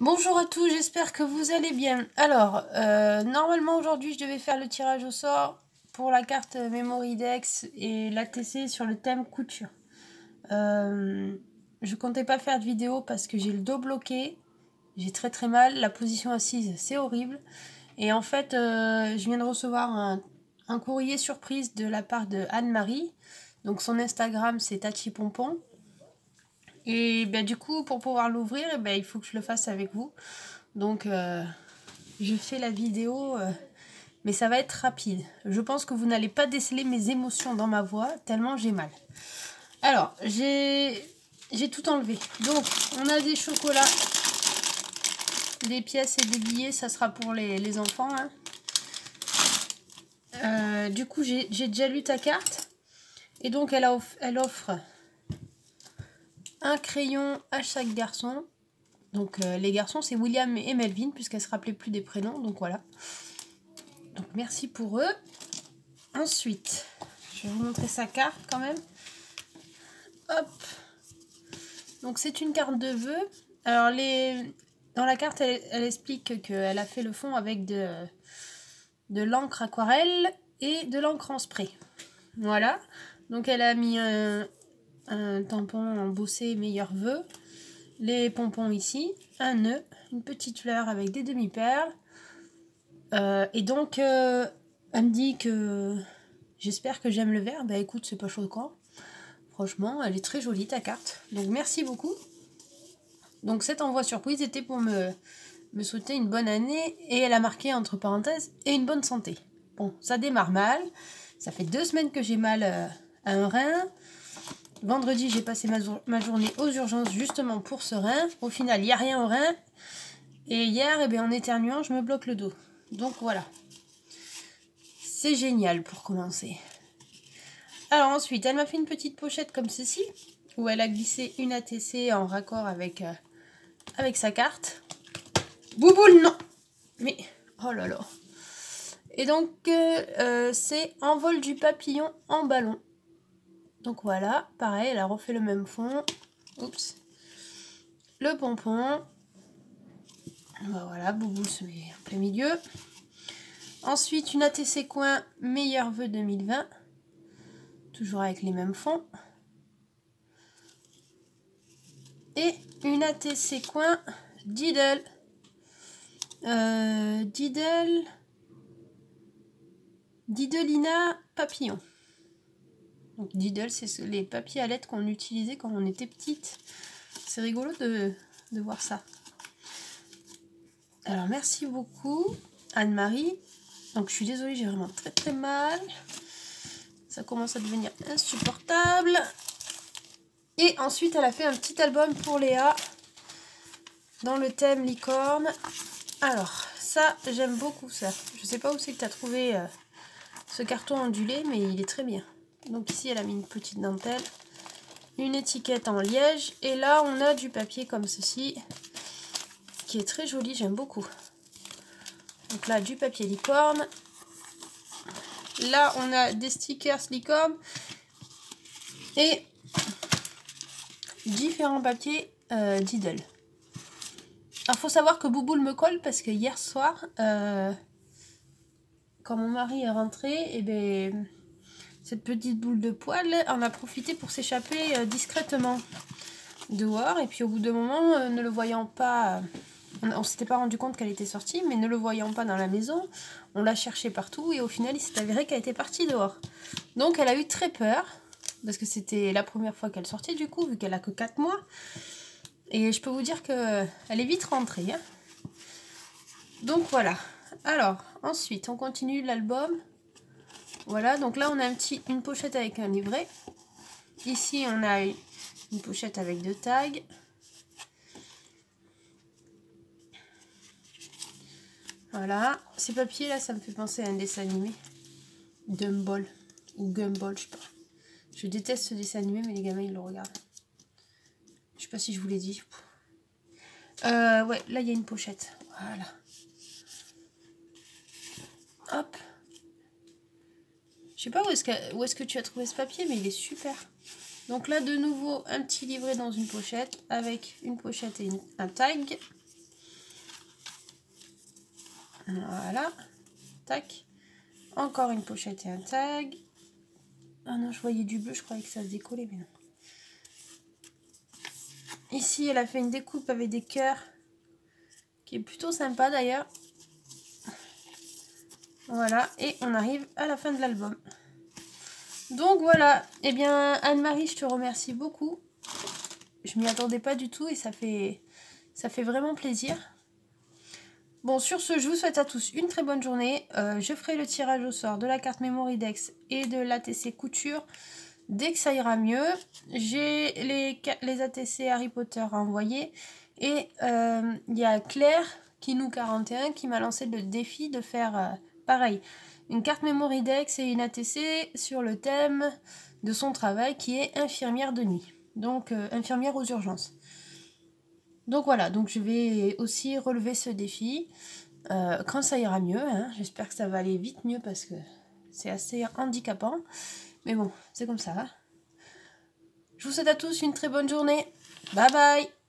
Bonjour à tous, j'espère que vous allez bien. Alors, euh, normalement aujourd'hui je devais faire le tirage au sort pour la carte Memory Dex et l'ATC sur le thème couture. Euh, je comptais pas faire de vidéo parce que j'ai le dos bloqué, j'ai très très mal, la position assise c'est horrible. Et en fait, euh, je viens de recevoir un, courrier surprise de la part de Anne-Marie. Donc son Instagram c'est Tachi Pompon. Et ben, du coup, pour pouvoir l'ouvrir, eh ben, il faut que je le fasse avec vous. Donc, euh, je fais la vidéo, euh, mais ça va être rapide. Je pense que vous n'allez pas déceler mes émotions dans ma voix, tellement j'ai mal. Alors, j'ai tout enlevé. Donc, on a des chocolats, des pièces et des billets, ça sera pour les, enfants. Hein. Euh, du coup, j'ai déjà lu ta carte. Et donc, elle, elle offre un crayon à chaque garçon. Donc euh, les garçons c'est William et Melvin puisqu'elle se rappelait plus des prénoms. Donc voilà. Donc merci pour eux. Ensuite, je vais vous montrer sa carte quand même. Hop. Donc c'est une carte de vœux. Alors les dans la carte elle, explique qu'elle a fait le fond avec de, de l'encre aquarelle et de l'encre en spray. Voilà. Donc elle a mis un, un tampon embossé meilleur vœu, les pompons ici, un nœud, une petite fleur avec des demi-perles. Euh, et donc, euh, elle me dit que j'espère que j'aime le vert. Bah écoute, c'est pas choquant. Franchement, elle est très jolie ta carte. Donc merci beaucoup. Donc cet envoi surprise était pour me, me souhaiter une bonne année et elle a marqué entre parenthèses et une bonne santé. Bon, ça démarre mal. Ça fait deux semaines que j'ai mal euh, à un rein. Vendredi, j'ai passé ma, journée aux urgences justement pour ce rein. Au final, il n'y a rien au rein. Et hier, eh bien, en éternuant, je me bloque le dos. Donc voilà. C'est génial pour commencer. Alors ensuite, elle m'a fait une petite pochette comme ceci, où elle a glissé une ATC en raccord avec, euh, avec sa carte. Bouboule, non Mais, oh là là. Et donc, euh, euh, c'est Envol du papillon en ballon. Donc voilà, pareil, elle a refait le même fond. Oups. Le pompon. Bah voilà, Boubou se met en plein milieu. Ensuite, une ATC Coin Meilleur Vœu 2020. Toujours avec les mêmes fonds. Et une ATC Coin Diddle. Euh, Diddle. Diddlina Papillon. Diddle, c'est les papiers à lettres qu'on utilisait quand on était petite. C'est rigolo de, voir ça. Alors merci beaucoup Anne-Marie. Donc je suis désolée, j'ai vraiment très très mal. Ça commence à devenir insupportable. Et ensuite, elle a fait un petit album pour Léa dans le thème licorne. Alors, ça, j'aime beaucoup ça. Je sais pas où c'est que tu as trouvé euh, ce carton ondulé, mais il est très bien. Donc ici, elle a mis une petite dentelle, une étiquette en liège. Et là, on a du papier comme ceci, qui est très joli, j'aime beaucoup. Donc là, du papier licorne. Là, on a des stickers licorne. Et différents papiers euh, Diddle. Alors, faut savoir que Bouboule me colle parce que hier soir, euh, quand mon mari est rentré, et eh ben cette petite boule de poil en a profité pour s'échapper euh, discrètement dehors. Et puis au bout d'un moment, euh, ne le voyant pas, on, s'était pas rendu compte qu'elle était sortie, mais ne le voyant pas dans la maison, on l'a cherché partout et au final, il s'est avéré qu'elle était partie dehors. Donc elle a eu très peur, parce que c'était la première fois qu'elle sortait du coup, vu qu'elle a que 4 mois. Et je peux vous dire qu'elle est vite rentrée. Hein. Donc voilà. Alors, ensuite, on continue l'album. Voilà, donc là on a une pochette avec un livret. Ici on a une pochette avec deux tags. Voilà, ces papiers là ça me fait penser à un dessin animé. Gumball ou Gumball, je sais pas. Je déteste ce dessin animé mais les gamins ils le regardent. Je sais pas si je vous l'ai dit. Euh, ouais, là il y a une pochette. Voilà. Hop. Je sais pas où est-ce que, est que tu as trouvé ce papier, mais il est super. Donc là, de nouveau, un petit livret dans une pochette, avec une pochette et un tag. Voilà. Tac. Encore une pochette et un tag. Ah non, je voyais du bleu, je croyais que ça se décollait, mais non. Ici, elle a fait une découpe avec des cœurs, qui est plutôt sympa d'ailleurs. Voilà, et on arrive à la fin de l'album. Donc voilà, eh bien Anne-Marie, je te remercie beaucoup. Je m'y attendais pas du tout et ça fait, ça fait vraiment plaisir. Bon, sur ce, je vous souhaite à tous une très bonne journée. Euh, je ferai le tirage au sort de la carte Memoridex et de l'ATC Couture dès que ça ira mieux. J'ai les, les, ATC Harry Potter à envoyer. Et euh, il y a Claire, qui nous 41, qui m'a lancé le défi de faire euh, pareil. Une carte Memoridex et une ATC sur le thème de son travail qui est infirmière de nuit. Donc infirmière aux urgences. Donc voilà, donc je vais aussi relever ce défi euh, quand ça ira mieux. Hein. J'espère que ça va aller vite mieux parce que c'est assez handicapant. Mais bon, c'est comme ça. Je vous souhaite à tous une très bonne journée. Bye bye